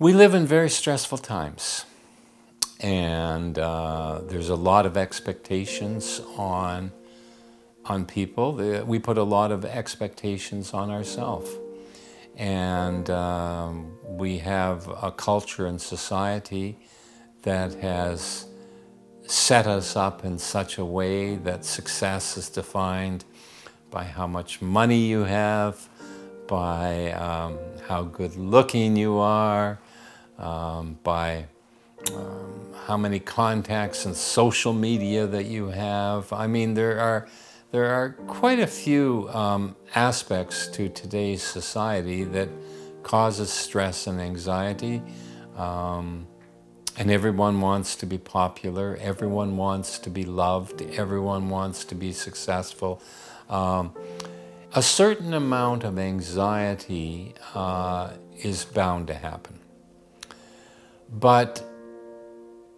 We live in very stressful times, and uh, there's a lot of expectations on on people. We put a lot of expectations on ourselves, and um, we have a culture and society that has set us up in such a way that success is defined by how much money you have, by um, how good looking you are, um, by um, how many contacts and social media that you have. I mean, there are there are quite a few um, aspects to today's society that causes stress and anxiety. Um, and everyone wants to be popular. Everyone wants to be loved. Everyone wants to be successful. Um, a certain amount of anxiety uh, is bound to happen. But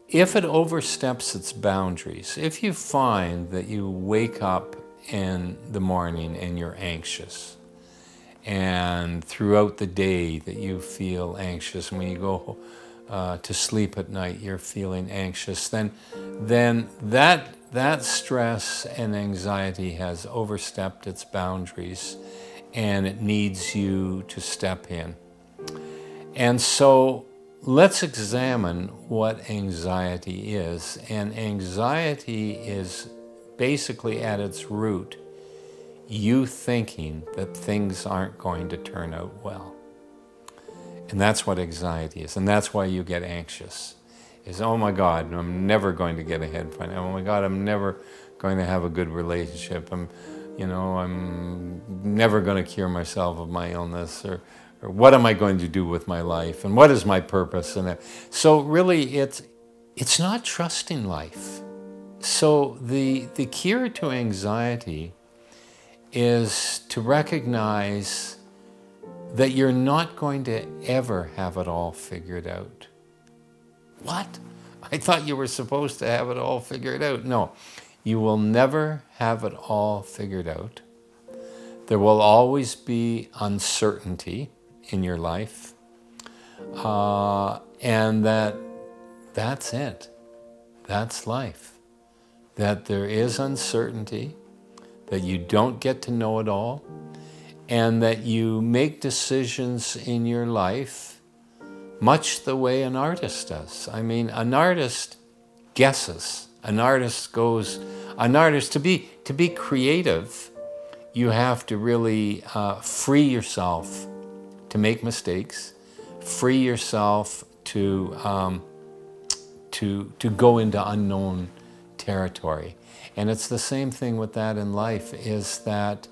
if it oversteps its boundaries, if you find that you wake up in the morning and you're anxious, and throughout the day that you feel anxious, and when you go uh, to sleep at night you're feeling anxious, then, then that, that stress and anxiety has overstepped its boundaries and it needs you to step in. And so let's examine what anxiety is. And anxiety is basically at its root you thinking that things aren't going to turn out well. And that's what anxiety is. And that's why you get anxious. Is, oh my God, I'm never going to get ahead. Oh my God, I'm never going to have a good relationship. I'm, you know, I'm never going to cure myself of my illness or, or what am I going to do with my life and what is my purpose and so really it's it's not trusting life. So the the cure to anxiety is to recognize that you're not going to ever have it all figured out. What? I thought you were supposed to have it all figured out. No you will never have it all figured out there will always be uncertainty in your life, uh, and that that's it. That's life. That there is uncertainty, that you don't get to know it all, and that you make decisions in your life much the way an artist does. I mean, an artist guesses. An artist goes, an artist, to be, to be creative, you have to really uh, free yourself to make mistakes, free yourself to, um, to, to go into unknown territory. And it's the same thing with that in life is that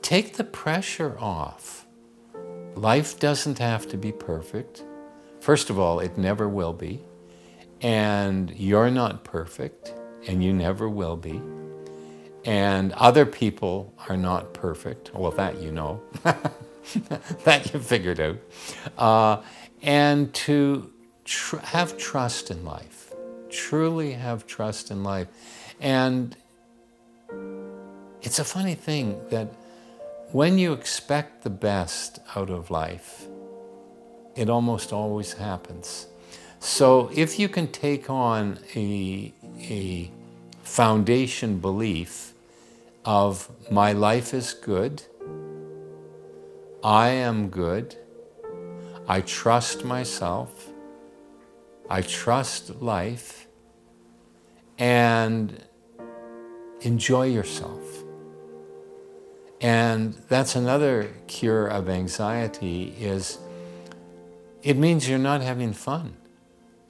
take the pressure off. Life doesn't have to be perfect. First of all, it never will be. And you're not perfect, and you never will be. And other people are not perfect. Well, that you know. that you figured out. Uh, and to tr have trust in life, truly have trust in life. And it's a funny thing that when you expect the best out of life, it almost always happens. So if you can take on a, a foundation belief of my life is good, I am good. I trust myself. I trust life. And enjoy yourself. And that's another cure of anxiety is it means you're not having fun.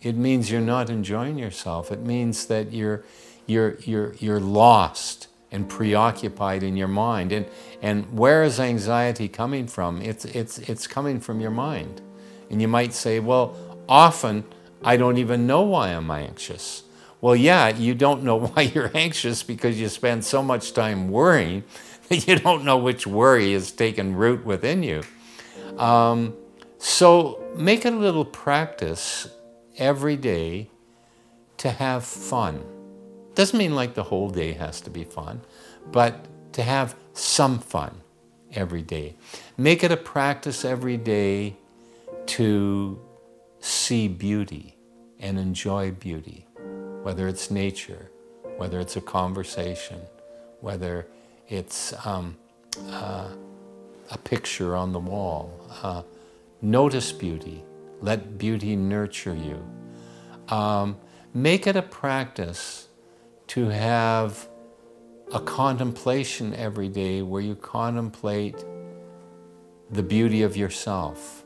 It means you're not enjoying yourself. It means that you're, you're, you're, you're lost and preoccupied in your mind. And, and where is anxiety coming from? It's, it's, it's coming from your mind. And you might say, well, often I don't even know why I'm anxious. Well, yeah, you don't know why you're anxious because you spend so much time worrying that you don't know which worry is taking root within you. Um, so make it a little practice every day to have fun. Doesn't mean like the whole day has to be fun, but to have some fun every day. Make it a practice every day to see beauty and enjoy beauty, whether it's nature, whether it's a conversation, whether it's um, uh, a picture on the wall. Uh, notice beauty. Let beauty nurture you. Um, make it a practice to have a contemplation every day where you contemplate the beauty of yourself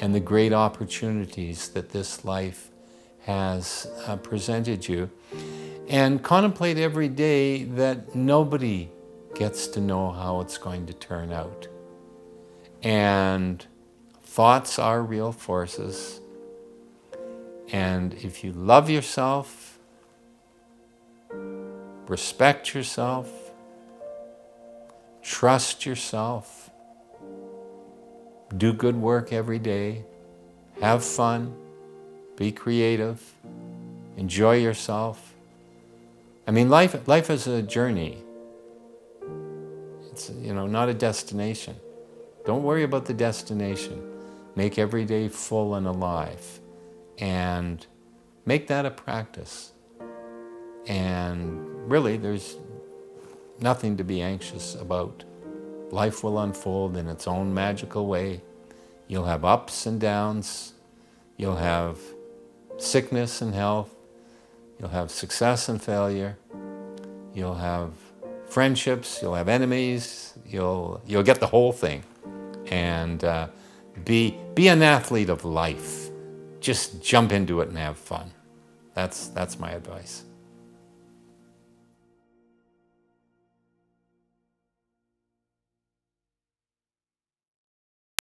and the great opportunities that this life has uh, presented you. And contemplate every day that nobody gets to know how it's going to turn out. And thoughts are real forces. And if you love yourself, respect yourself, trust yourself, do good work every day, have fun, be creative, enjoy yourself. I mean, life, life is a journey. It's, you know, not a destination. Don't worry about the destination. Make every day full and alive. And make that a practice. And really, there's nothing to be anxious about. Life will unfold in its own magical way. You'll have ups and downs. You'll have sickness and health. You'll have success and failure. You'll have friendships. You'll have enemies. You'll, you'll get the whole thing. And uh, be, be an athlete of life. Just jump into it and have fun. That's, that's my advice.